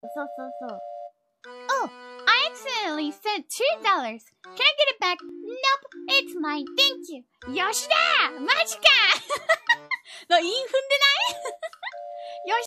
So, so, so. Oh, I accidentally sent $2. Can I get it back? Nope, it's mine. Thank you. Yoshida! Majika! のインフンでない